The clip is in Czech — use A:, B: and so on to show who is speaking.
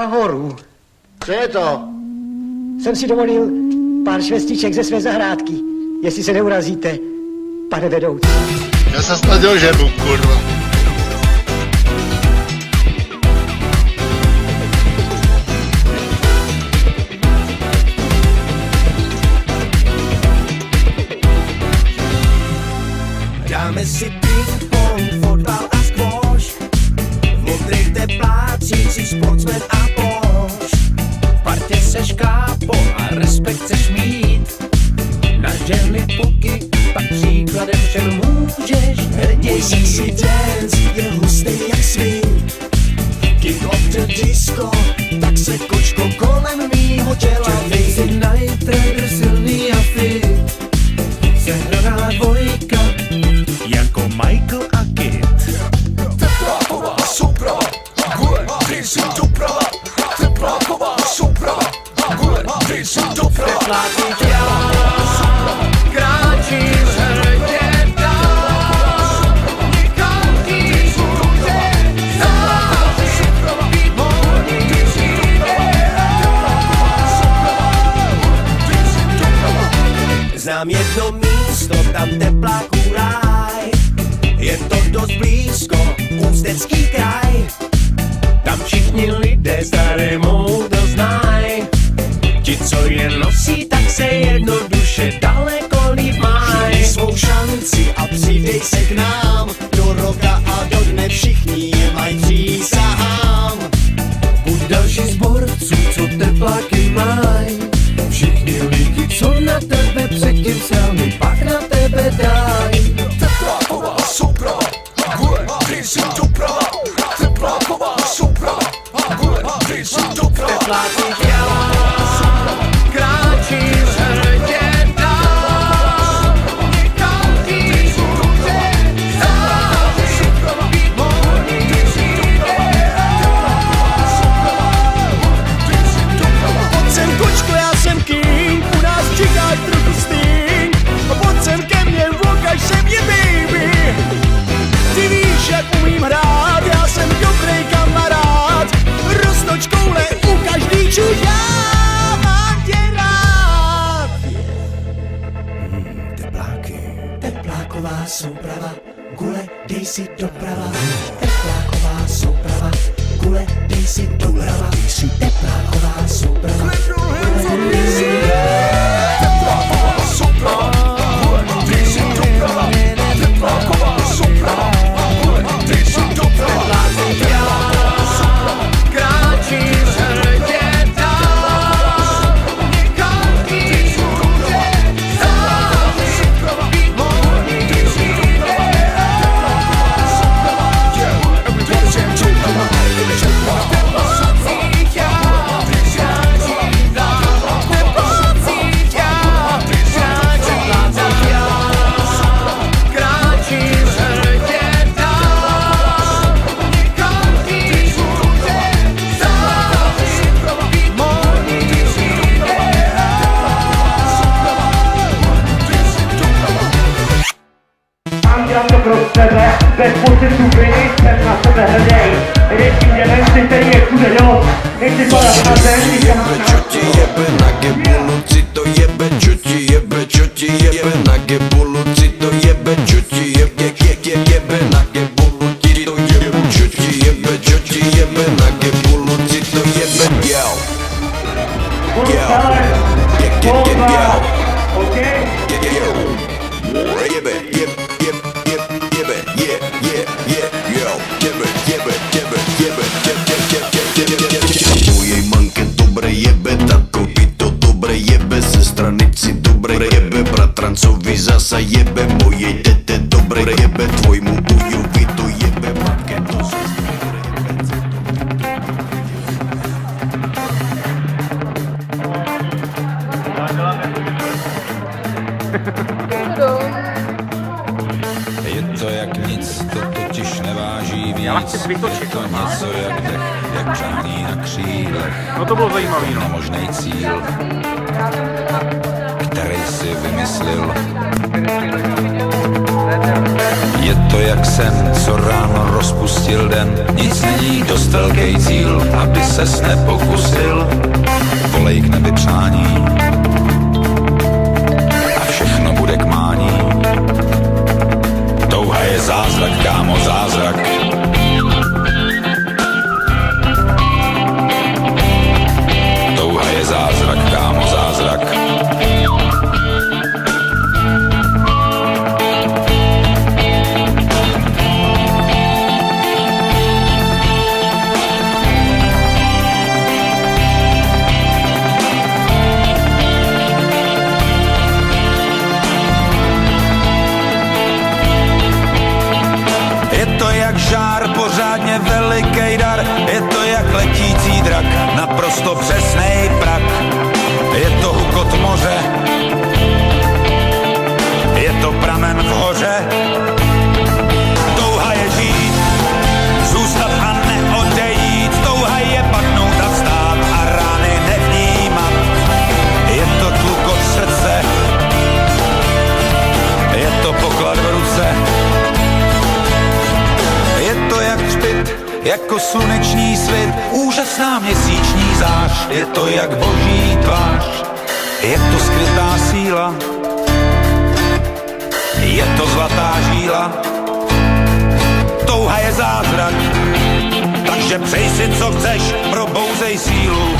A: Nahoru.
B: Co je to?
A: Jsem si dovolil pár švestiček ze své zahrádky. Jestli se neurazíte, pane vedoucí.
B: Já jsem snad ženu, kurva.
C: Dáme si ping-pong, seš kápo a respekt chceš mít. Na ženy puky, pak příkladem všem můžeš. Hrdě
D: Můj sexy dance je hustý jak swing Kick off the disco, tak se kočko kolem
C: předtím sami, pak na tebe dají sitio
E: para Dělat to pro sebe, bez pocitu viny jsem na sebe hrdý. Větší demenci, který je všude dost, nechci padat na zem, když já mám
F: Čo ti jebe na gebuluci, to jebe, čo ti jebe, čo ti jebe na gebuluci, to jebe, čo ti jebe, je, je, jebe na to jebe, čo ti jebe, čo ti jebe na gebuluci, to jebe, yo,
E: budu
F: yo,
E: celé
F: je, je, je, to
G: totiž neváží víc.
H: Já chci vytočit,
G: Je to něco jak dech, jak čárný na křílech.
H: No to bylo zajímavý, no.
G: Nemožný cíl, který si vymyslil. Je to jak sen, co ráno rozpustil den. Nic není dost velký cíl, aby ses nepokusil. Volej k nebi přání naprosto přesnej prak. Je to hukot moře, je to pramen v hoře. Jako sluneční svit, úžasná měsíční zář, je to jak boží tvář, je to skrytá síla, je to zlatá žíla, touha je zázrak, takže přej si, co chceš, probouzej sílu,